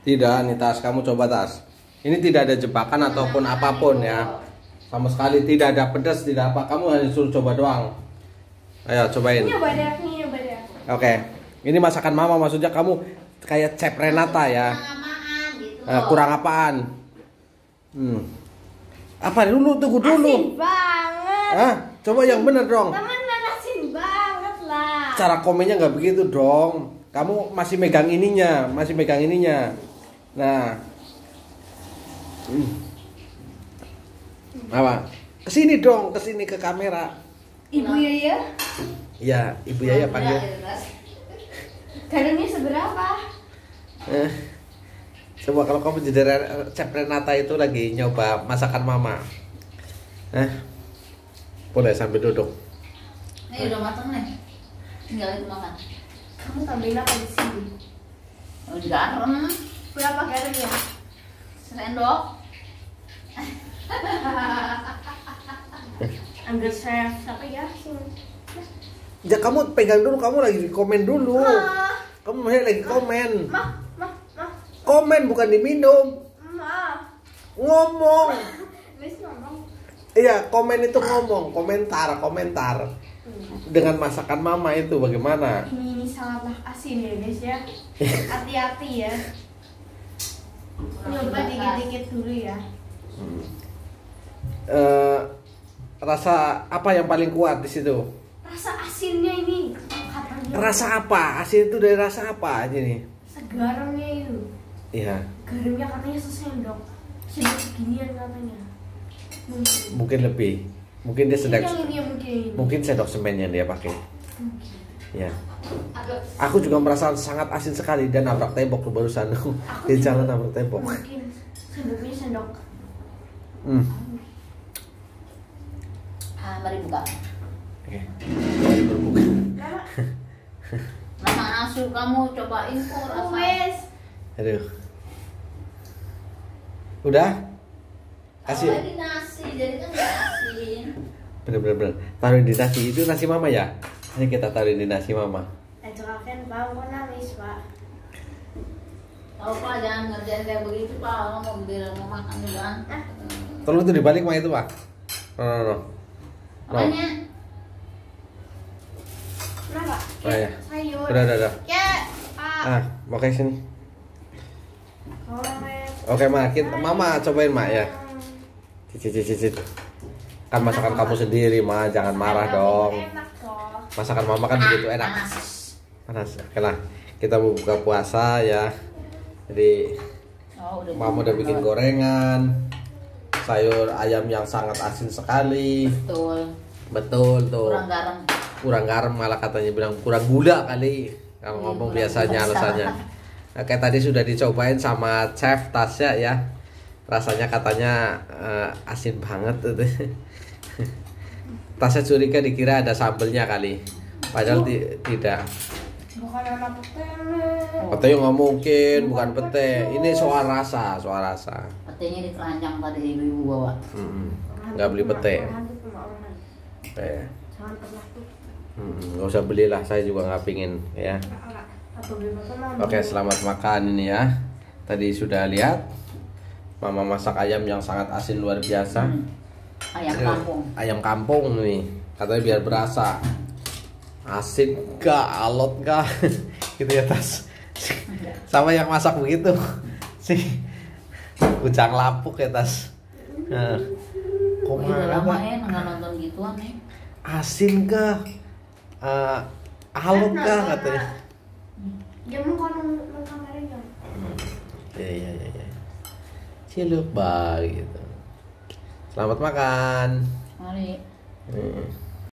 Tidak, nih tas kamu coba tas. Ini tidak ada jebakan ataupun apa pun ya. Sama sekali tidak ada pedas, tidak apa. Kamu hanya suruh coba doang. Ayo cobain. Ini nyoba deh aku, ini nyoba deh aku. Oke. Ini masakan mama maksudnya kamu kayak chef Renata ya. Kurang apaan gitu. Eh, kurang apaan? Hmm. Apa dulu tunggu dulu. Asin banget. Hah? Coba yang bener dong. Temenan asin banget lah. Cara komennya nggak begitu dong. Kamu masih megang ininya, masih megang ininya. Nah. Hmm. Apa? Ke sini dong, ke sini ke kamera. Ibu Yaya, Ya, Ibu Yaya panggil. garamnya seberapa? Eh, coba kalau kamu jadi Chef Renata itu lagi nyoba masakan mama. Eh, boleh sambil duduk. Ini udah matang nih. Tinggal itu makan. Kamu tambahin apa di sini? Oh, garam. Berapa garamnya? Sendok. Ambil saya siapa ya? Ya kamu pegang dulu, kamu lagi komen dulu. Ah, Kamu masih lagi komen. mah, mah, mah, Komen bukan diminum. mah. Ngomong. Iya, komen itu ngomong, komentar, komentar. Dengan masakan mama itu bagaimana? Ini ini sangatlah asin ya guys ya. Hati-hati ya. Nyoba dikit-dikit dulu ya. Eh, rasa apa yang paling kuat di situ? Rasa asinnya ini katanya. Rasa apa? Asin itu dari rasa apa aja nih? Segaramnya itu. Iya, Garamnya katanya sesendok. Sendok seginian katanya. Mungkin. mungkin lebih. Mungkin dia sedang Yang ini yang mungkin mungkin sendok semen yang dia pakai. Mungkin. Ya. Aku juga merasa sangat asin sekali dan nabrak tembok barusan Aku di jalan nabrak tembok. Sendoknya sendok. Hmm. ah, mari buka. Oke. Mari berbuka. Lama. Nama asuh kamu cobain kok rasa. Wes. Aduh. Udah? Kasih. Lagi nasi, jadi kan asin. Bener-bener. bener. Taruhin di nasi. Itu nasi mama ya? Ini kita taruhin di nasi mama. Itu kan bangun nangis pak. Tahu pak jangan ngerjain kayak begitu pak. Mau biar mau makan juga. Ah. Tolong itu dibalik mah itu pak. No, no, no. No. Makanya Kenapa? Oh, iya. Sayur. Udah, udah, udah. Ya, pak. Ah, pakai sini. Oke, Ma. Kita, mama cobain, Ma, ya. Cicit, cicit, cicit. Kan masakan kamu sendiri, Ma. Jangan marah dong. Enak. Masakan mama kan begitu enak. panas. Oke lah. Kita mau buka puasa ya. Jadi Oh, udah mama udah bikin gorengan. Sayur ayam yang sangat asin sekali. Betul. Betul tuh. Kurang garam. kurang garam malah katanya bilang kurang gula kali kalau Iya, ngomong biasanya alasannya Oke tadi sudah dicobain sama chef Tasya ya rasanya katanya eh, asin banget itu Tasya curiga dikira ada sambelnya kali padahal ti- tidak Bukan anak petene. Pete nggak mungkin bukan pete ini soal rasa soal rasa Petenya di keranjang tadi ibu-ibu bawa. Mm-mm. nggak beli pete. Eh, nggak usah belilah saya juga nggak pingin ya. Oke, selamat makan ini ya. Tadi sudah lihat Mama masak ayam yang sangat asin luar biasa. Hmm. Ayam Ini kampung. Ayam kampung nih. Katanya biar berasa. Asin kah, alot kah? gitu ya, Tas. Sama yang masak begitu. Si Ujang lapuk ya, Tas. Nah. Kok udah lama mana? ya nggak nonton gituan nih. Asin kah? Eh, alot kah katanya? Dia mau kan nonton kameranya. Iya iya iya. iya. Ciluk bah gitu. Selamat makan. Mari. Hmm.